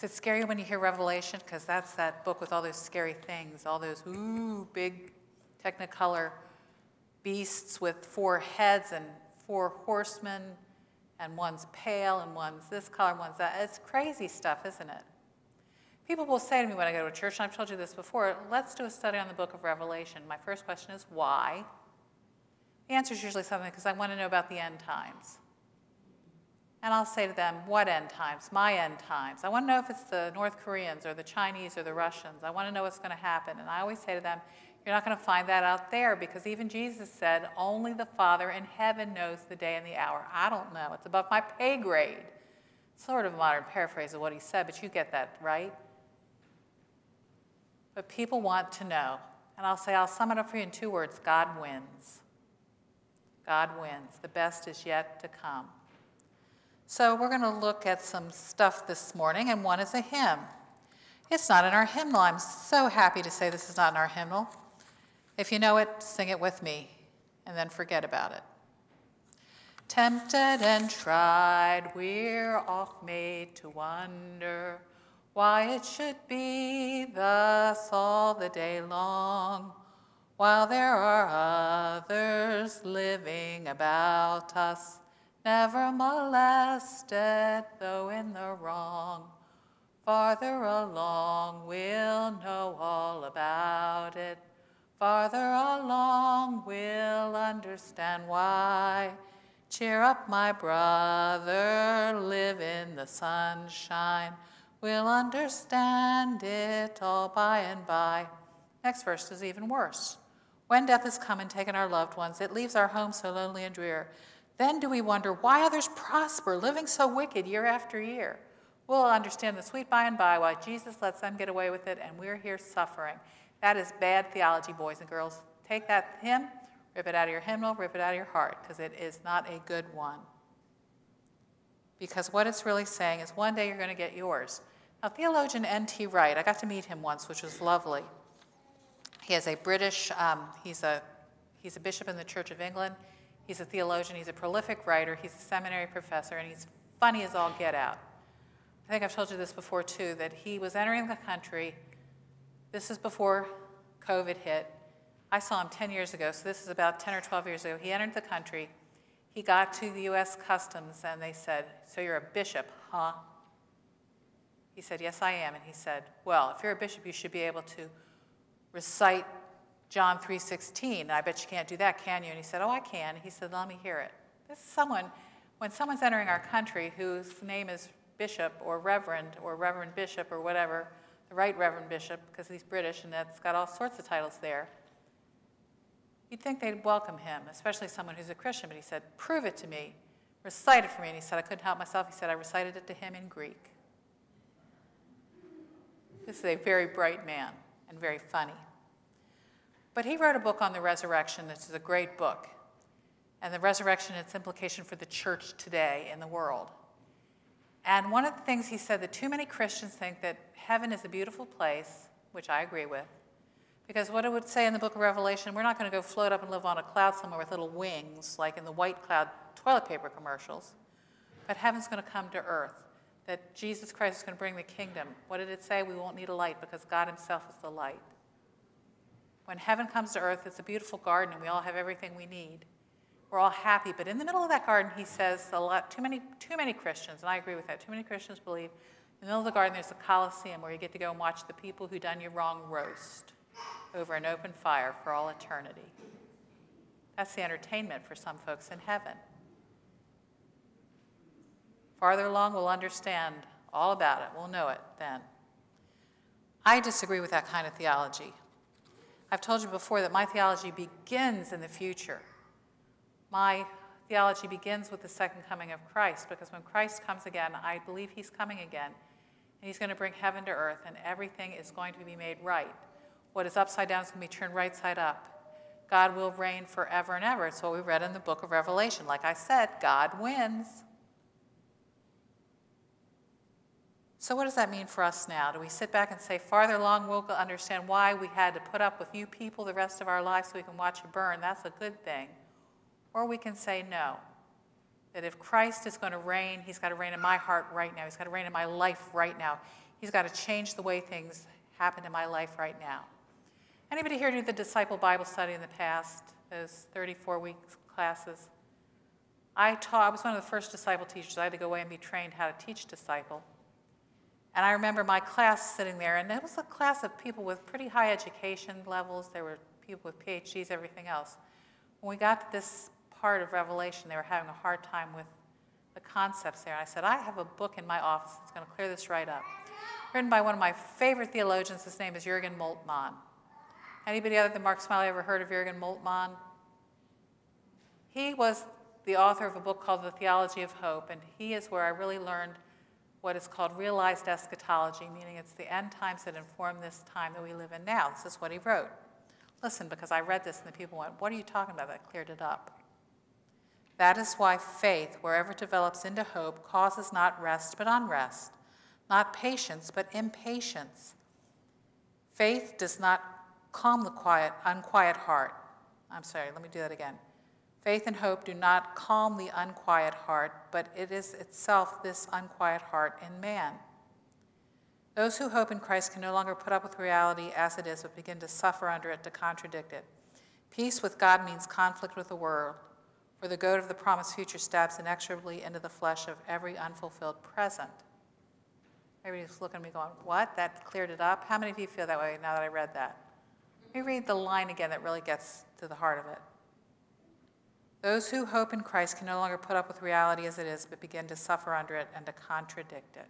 Is it scary when you hear Revelation? Because that's that book with all those scary things, all those ooh, big technicolor beasts with four heads and four horsemen, and one's pale and one's this color, and one's that. It's crazy stuff, isn't it? People will say to me when I go to a church, and I've told you this before, let's do a study on the book of Revelation. My first question is why? The answer is usually something because I want to know about the end times. And I'll say to them, what end times? My end times. I want to know if it's the North Koreans or the Chinese or the Russians. I want to know what's going to happen. And I always say to them, you're not going to find that out there because even Jesus said, only the Father in heaven knows the day and the hour. I don't know. It's above my pay grade. Sort of a modern paraphrase of what he said, but you get that, right? But people want to know. And I'll say, I'll sum it up for you in two words God wins. God wins. The best is yet to come. So we're going to look at some stuff this morning, and one is a hymn. It's not in our hymnal. I'm so happy to say this is not in our hymnal. If you know it, sing it with me, and then forget about it. Tempted and tried, we're oft made to wonder why it should be thus all the day long, while there are others living about us never molested, though in the wrong. Farther along, we'll know all about it. Farther along, we'll understand why. Cheer up, my brother, live in the sunshine. We'll understand it all by and by. Next verse is even worse. When death has come and taken our loved ones, it leaves our home so lonely and drear. Then do we wonder why others prosper, living so wicked year after year? We'll understand the sweet by and by why Jesus lets them get away with it and we're here suffering. That is bad theology, boys and girls. Take that hymn, rip it out of your hymnal, rip it out of your heart, because it is not a good one. Because what it's really saying is one day you're going to get yours. Now, theologian N.T. Wright, I got to meet him once, which was lovely. He is a British, um, he's, a, he's a bishop in the Church of England. He's a theologian, he's a prolific writer, he's a seminary professor, and he's funny as all get out. I think I've told you this before too, that he was entering the country. This is before COVID hit. I saw him 10 years ago, so this is about 10 or 12 years ago. He entered the country. He got to the US Customs and they said, So you're a bishop, huh? He said, Yes, I am. And he said, Well, if you're a bishop, you should be able to recite John 3.16. I bet you can't do that, can you? And he said, oh, I can. He said, let me hear it. This is someone, when someone's entering our country whose name is bishop or reverend or reverend bishop or whatever, the right reverend bishop, because he's British and that's got all sorts of titles there, you'd think they'd welcome him, especially someone who's a Christian. But he said, prove it to me. Recite it for me. And he said, I couldn't help myself. He said, I recited it to him in Greek. This is a very bright man and very funny. But he wrote a book on the resurrection This is a great book. And the resurrection and its implication for the church today in the world. And one of the things he said that too many Christians think that heaven is a beautiful place, which I agree with. Because what it would say in the book of Revelation, we're not going to go float up and live on a cloud somewhere with little wings, like in the white cloud toilet paper commercials. But heaven's going to come to earth. That Jesus Christ is going to bring the kingdom. What did it say? We won't need a light because God Himself is the light. When heaven comes to earth, it's a beautiful garden and we all have everything we need. We're all happy, but in the middle of that garden, he says a lot, too many, too many Christians, and I agree with that, too many Christians believe in the middle of the garden there's a coliseum where you get to go and watch the people who done you wrong roast over an open fire for all eternity. That's the entertainment for some folks in heaven. Farther along, we'll understand all about it. We'll know it then. I disagree with that kind of theology. I've told you before that my theology begins in the future. My theology begins with the second coming of Christ because when Christ comes again, I believe he's coming again. And he's going to bring heaven to earth and everything is going to be made right. What is upside down is going to be turned right side up. God will reign forever and ever. It's what we read in the book of Revelation. Like I said, God wins. So, what does that mean for us now? Do we sit back and say, farther along, we'll understand why we had to put up with you people the rest of our lives so we can watch you burn? That's a good thing. Or we can say, no. That if Christ is going to reign, he's got to reign in my heart right now. He's got to reign in my life right now. He's got to change the way things happen in my life right now. Anybody here do the disciple Bible study in the past, those 34 week classes? I taught, I was one of the first disciple teachers. I had to go away and be trained how to teach disciple. And I remember my class sitting there, and it was a class of people with pretty high education levels. There were people with PhDs, everything else. When we got to this part of Revelation, they were having a hard time with the concepts there. I said, I have a book in my office that's going to clear this right up. Written by one of my favorite theologians. His name is Jurgen Moltmann. Anybody other than Mark Smiley ever heard of Jurgen Moltmann? He was the author of a book called The Theology of Hope, and he is where I really learned what is called realized eschatology, meaning it's the end times that inform this time that we live in now. This is what he wrote. Listen, because I read this and the people went, What are you talking about? That cleared it up. That is why faith, wherever it develops into hope, causes not rest but unrest, not patience but impatience. Faith does not calm the quiet, unquiet heart. I'm sorry, let me do that again. Faith and hope do not calm the unquiet heart, but it is itself this unquiet heart in man. Those who hope in Christ can no longer put up with reality as it is, but begin to suffer under it to contradict it. Peace with God means conflict with the world, for the goad of the promised future stabs inexorably into the flesh of every unfulfilled present. Everybody's looking at me going, What? That cleared it up? How many of you feel that way now that I read that? Let me read the line again that really gets to the heart of it. Those who hope in Christ can no longer put up with reality as it is, but begin to suffer under it and to contradict it.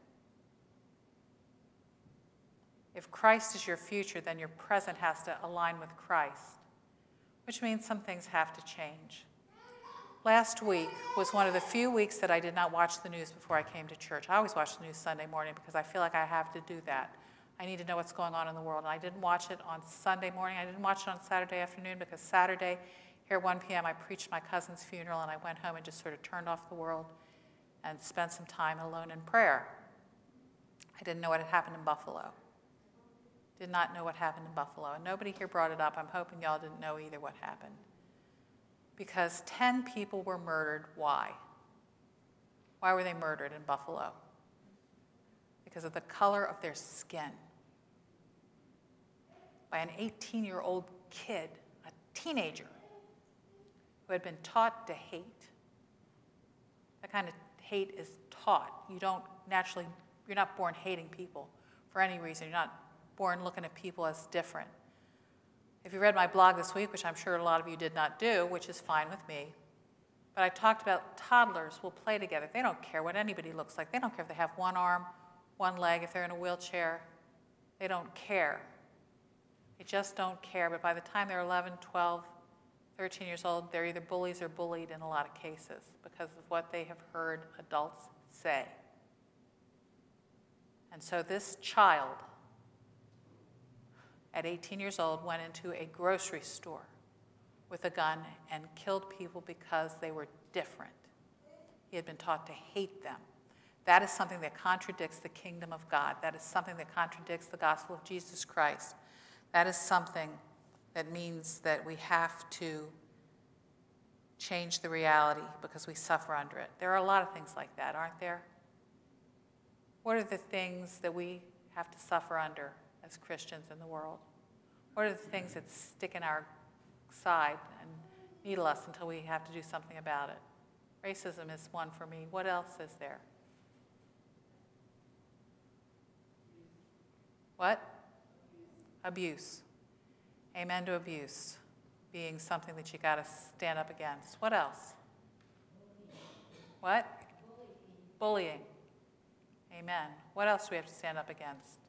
If Christ is your future, then your present has to align with Christ, which means some things have to change. Last week was one of the few weeks that I did not watch the news before I came to church. I always watch the news Sunday morning because I feel like I have to do that. I need to know what's going on in the world. And I didn't watch it on Sunday morning. I didn't watch it on Saturday afternoon because Saturday, here at 1 p.m., I preached my cousin's funeral and I went home and just sort of turned off the world and spent some time alone in prayer. I didn't know what had happened in Buffalo. Did not know what happened in Buffalo. And nobody here brought it up. I'm hoping y'all didn't know either what happened because 10 people were murdered. Why? Why were they murdered in Buffalo? Because of the color of their skin. By an 18 year old kid, a teenager, who had been taught to hate. That kind of hate is taught. You don't naturally, you're not born hating people for any reason. You're not born looking at people as different. If you read my blog this week, which I'm sure a lot of you did not do, which is fine with me, but I talked about toddlers will play together. They don't care what anybody looks like. They don't care if they have one arm, one leg, if they're in a wheelchair. They don't care. They just don't care. But by the time they're 11, 12, 13 years old, they're either bullies or bullied in a lot of cases because of what they have heard adults say. And so this child at 18 years old, went into a grocery store with a gun and killed people because they were different. He had been taught to hate them. That is something that contradicts the kingdom of God. That is something that contradicts the gospel of Jesus Christ. That is something that means that we have to change the reality because we suffer under it. There are a lot of things like that, aren't there? What are the things that we have to suffer under as Christians in the world? What are the things that stick in our side and needle us until we have to do something about it? Racism is one for me. What else is there? What? Abuse. Amen to abuse being something that you got to stand up against. What else? What? Bullying. Bullying. Amen. What else do we have to stand up against?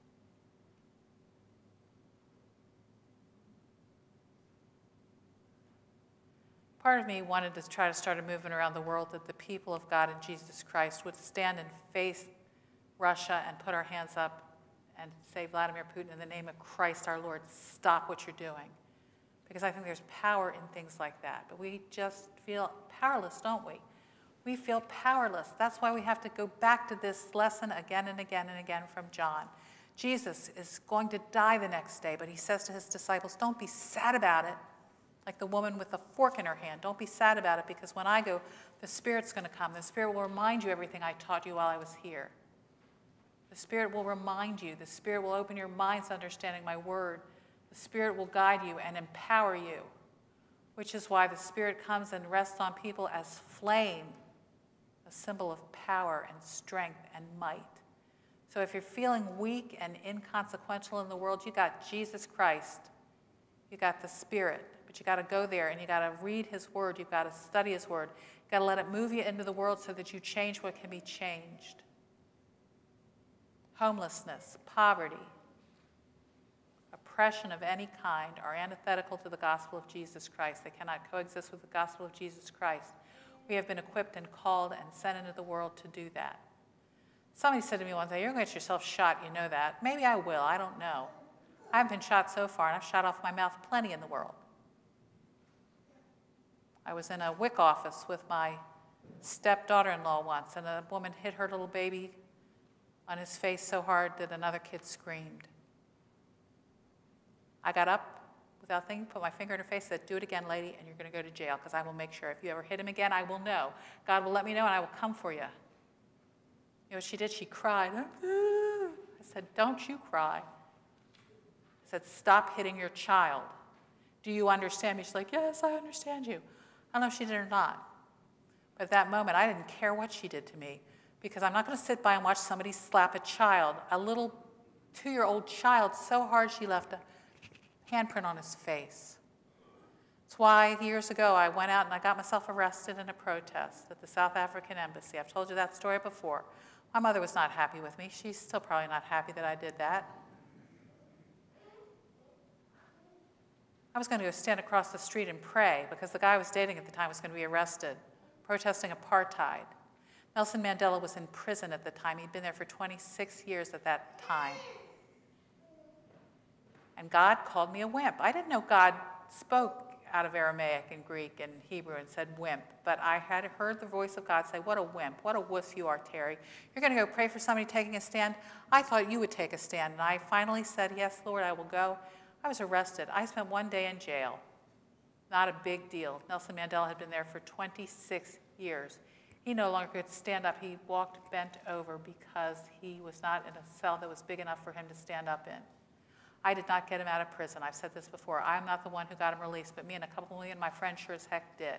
Part of me wanted to try to start a movement around the world that the people of God and Jesus Christ would stand and face Russia and put our hands up and say, Vladimir Putin, in the name of Christ our Lord, stop what you're doing. Because I think there's power in things like that. But we just feel powerless, don't we? We feel powerless. That's why we have to go back to this lesson again and again and again from John. Jesus is going to die the next day, but he says to his disciples, Don't be sad about it like the woman with the fork in her hand. Don't be sad about it because when I go, the Spirit's going to come. The Spirit will remind you everything I taught you while I was here. The Spirit will remind you. The Spirit will open your minds understanding my word. The Spirit will guide you and empower you, which is why the Spirit comes and rests on people as flame, a symbol of power and strength and might. So if you're feeling weak and inconsequential in the world, you got Jesus Christ. You got the Spirit, but you got to go there and you got to read His Word. You've got to study His Word. You got to let it move you into the world so that you change what can be changed. Homelessness, poverty, oppression of any kind are antithetical to the gospel of Jesus Christ. They cannot coexist with the gospel of Jesus Christ. We have been equipped and called and sent into the world to do that. Somebody said to me one day, You're going to get yourself shot, you know that. Maybe I will, I don't know. I haven't been shot so far, and I've shot off my mouth plenty in the world. I was in a WIC office with my stepdaughter in law once, and a woman hit her little baby on his face so hard that another kid screamed. I got up without thinking, put my finger in her face, said, Do it again, lady, and you're going to go to jail because I will make sure. If you ever hit him again, I will know. God will let me know, and I will come for you. You know what she did? She cried. I said, Don't you cry. I said, Stop hitting your child. Do you understand me? She's like, Yes, I understand you. I don't know if she did or not. But at that moment, I didn't care what she did to me because I'm not going to sit by and watch somebody slap a child, a little two year old child, so hard she left a handprint on his face. That's why years ago I went out and I got myself arrested in a protest at the South African Embassy. I've told you that story before. My mother was not happy with me. She's still probably not happy that I did that. I was going to go stand across the street and pray because the guy I was dating at the time was going to be arrested, protesting apartheid. Nelson Mandela was in prison at the time. He'd been there for 26 years at that time. And God called me a wimp. I didn't know God spoke out of Aramaic and Greek and Hebrew and said wimp, but I had heard the voice of God say, What a wimp, what a wuss you are, Terri. You're going to go pray for somebody taking a stand? I thought you would take a stand. And I finally said, Yes, Lord, I will go. I was arrested. I spent one day in jail. Not a big deal. Nelson Mandela had been there for 26 years. He no longer could stand up. He walked bent over because he was not in a cell that was big enough for him to stand up in. I did not get him out of prison. I've said this before. I'm not the one who got him released, but me and a couple million my friends sure as heck did.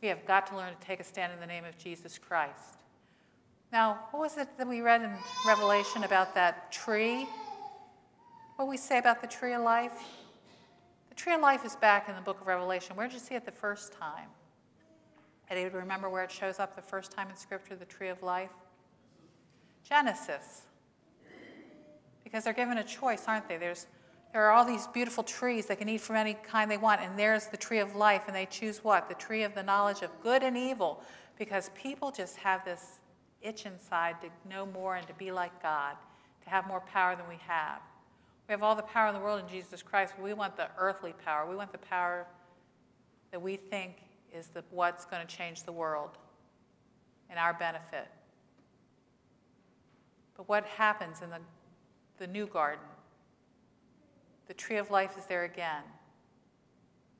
We have got to learn to take a stand in the name of Jesus Christ. Now, what was it that we read in Revelation about that tree? What we say about the tree of life? The tree of life is back in the book of Revelation. Where did you see it the first time? Anybody remember where it shows up the first time in Scripture, the tree of life? Genesis because they're given a choice, aren't they? There's, there are all these beautiful trees they can eat from any kind they want, and there's the tree of life, and they choose what? The tree of the knowledge of good and evil, because people just have this itch inside to know more and to be like God, to have more power than we have. We have all the power in the world in Jesus Christ, but we want the earthly power. We want the power that we think is the, what's going to change the world in our benefit. But what happens in the the new garden. The tree of life is there again.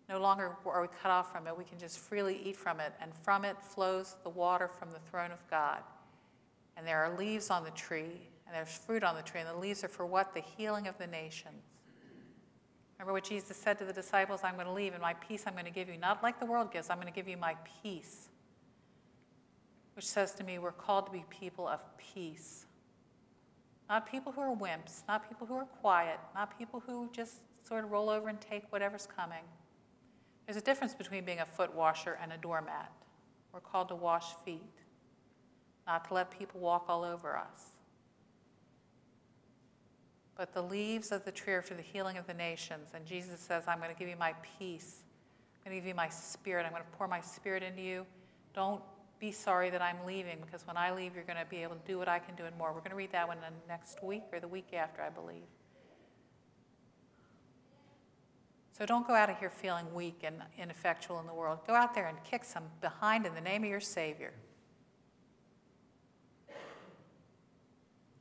No longer are we cut off from it. We can just freely eat from it, and from it flows the water from the throne of God. And there are leaves on the tree, and there's fruit on the tree, and the leaves are for what? The healing of the nations. Remember what Jesus said to the disciples I'm going to leave, and my peace I'm going to give you. Not like the world gives, I'm going to give you my peace. Which says to me, we're called to be people of peace. Not people who are wimps, not people who are quiet, not people who just sort of roll over and take whatever's coming. There's a difference between being a foot washer and a doormat. We're called to wash feet, not to let people walk all over us. But the leaves of the tree are for the healing of the nations. And Jesus says, I'm going to give you my peace. I'm going to give you my spirit. I'm going to pour my spirit into you. Don't be sorry that I'm leaving because when I leave, you're going to be able to do what I can do and more. We're going to read that one the next week or the week after, I believe. So don't go out of here feeling weak and ineffectual in the world. Go out there and kick some behind in the name of your Savior.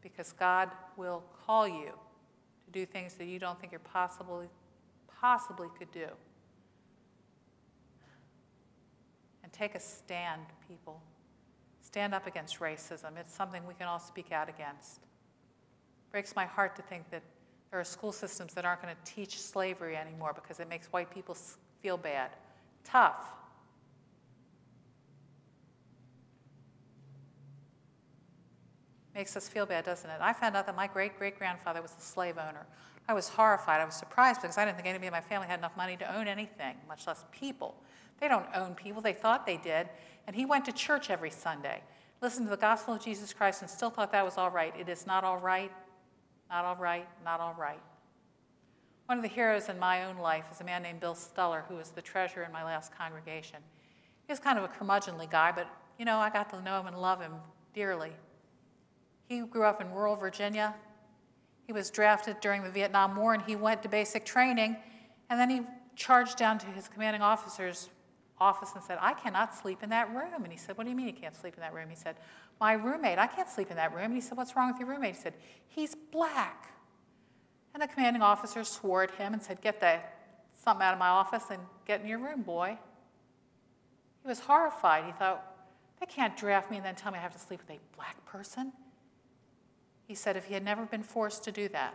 Because God will call you to do things that you don't think you possibly, possibly could do. and take a stand, people. Stand up against racism. It's something we can all speak out against. breaks my heart to think that there are school systems that aren't going to teach slavery anymore because it makes white people feel bad. Tough. Makes us feel bad, doesn't it? I found out that my great great grandfather was a slave owner. I was horrified. I was surprised because I didn't think anybody in my family had enough money to own anything, much less people. They don't own people, they thought they did. And he went to church every Sunday, listened to the gospel of Jesus Christ, and still thought that was all right. It is not all right, not all right, not all right. One of the heroes in my own life is a man named Bill Stuller, who was the treasurer in my last congregation. He was kind of a curmudgeonly guy, but you know, I got to know him and love him dearly. He grew up in rural Virginia. He was drafted during the Vietnam War and he went to basic training. And then he charged down to his commanding officer's office and said, I cannot sleep in that room. And he said, What do you mean you can't sleep in that room? He said, My roommate, I can't sleep in that room. And he said, What's wrong with your roommate? He said, He's black. And the commanding officer swore at him and said, Get the something out of my office and get in your room, boy. He was horrified. He thought, They can't draft me and then tell me I have to sleep with a black person. He said if he had never been forced to do that,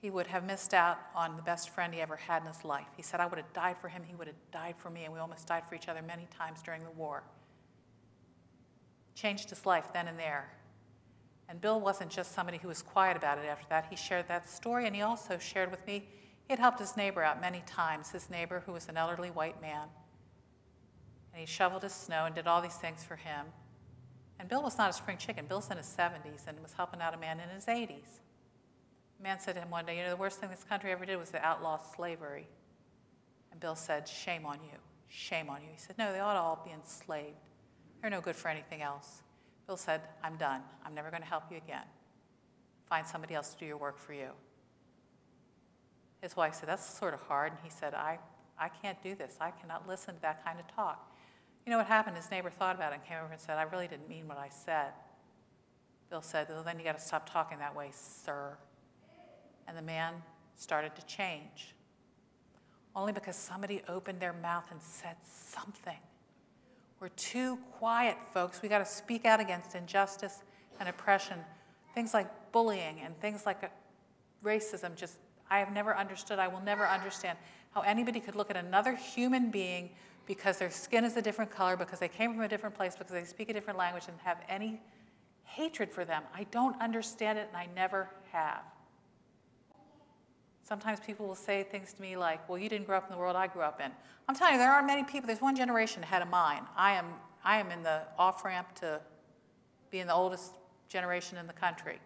he would have missed out on the best friend he ever had in his life. He said, I would have died for him, he would have died for me, and we almost died for each other many times during the war. Changed his life then and there. And Bill wasn't just somebody who was quiet about it after that. He shared that story, and he also shared with me he had helped his neighbor out many times, his neighbor who was an elderly white man. And he shoveled his snow and did all these things for him. And Bill was not a spring chicken. Bill's in his 70s and was helping out a man in his 80s. A man said to him one day, You know, the worst thing this country ever did was to outlaw slavery. And Bill said, Shame on you. Shame on you. He said, No, they ought to all be enslaved. They're no good for anything else. Bill said, I'm done. I'm never going to help you again. Find somebody else to do your work for you. His wife said, That's sort of hard. And he said, I, I can't do this. I cannot listen to that kind of talk. You know what happened? His neighbor thought about it and came over and said, I really didn't mean what I said. Bill said, Well, then you got to stop talking that way, sir. And the man started to change. Only because somebody opened their mouth and said something. We're too quiet, folks. We got to speak out against injustice and oppression. Things like bullying and things like uh, racism just I have never understood, I will never understand how anybody could look at another human being because their skin is a different color, because they came from a different place, because they speak a different language, and have any hatred for them. I don't understand it, and I never have. Sometimes people will say things to me like, Well, you didn't grow up in the world I grew up in. I'm telling you, there aren't many people, there's one generation ahead of mine. I am, I am in the off ramp to being the oldest generation in the country.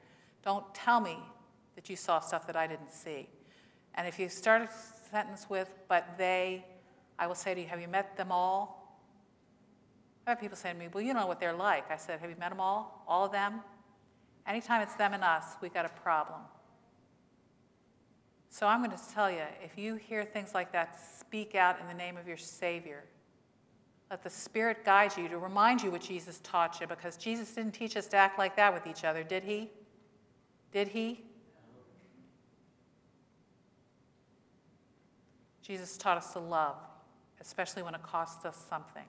Don't tell me that you saw stuff that I didn't see. And if you start a sentence with, but they, I will say to you, Have you met them all? I have people say to me, Well, you know what they're like. I said, Have you met them all? All of them? Anytime it's them and us, we've got a problem. So I'm going to tell you if you hear things like that, speak out in the name of your Savior. Let the Spirit guide you to remind you what Jesus taught you because Jesus didn't teach us to act like that with each other, did he? Did he? Jesus taught us to love especially when it costs us something.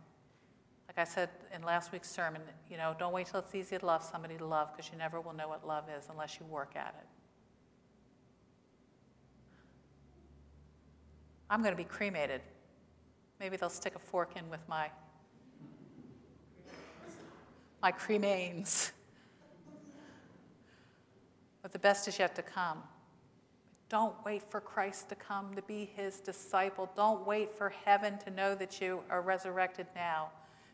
Like I said in last week's sermon, you know, don't wait till it's easy to love somebody to love because you never will know what love is unless you work at it. I'm going to be cremated. Maybe they'll stick a fork in with my my cremains. But the best is yet to come. Don't wait for Christ to come to be his disciple. Don't wait for heaven to know that you are resurrected now.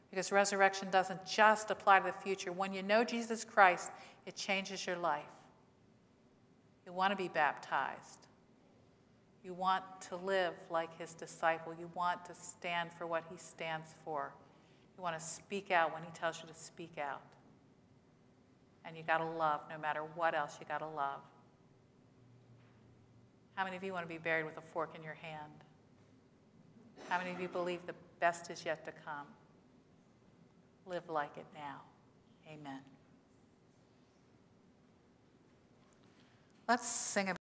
Because resurrection doesn't just apply to the future. When you know Jesus Christ, it changes your life. You want to be baptized. You want to live like his disciple. You want to stand for what he stands for. You want to speak out when he tells you to speak out. And you got to love no matter what else, you got to love. How many of you want to be buried with a fork in your hand? How many of you believe the best is yet to come? Live like it now. Amen. Let's sing about